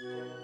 Música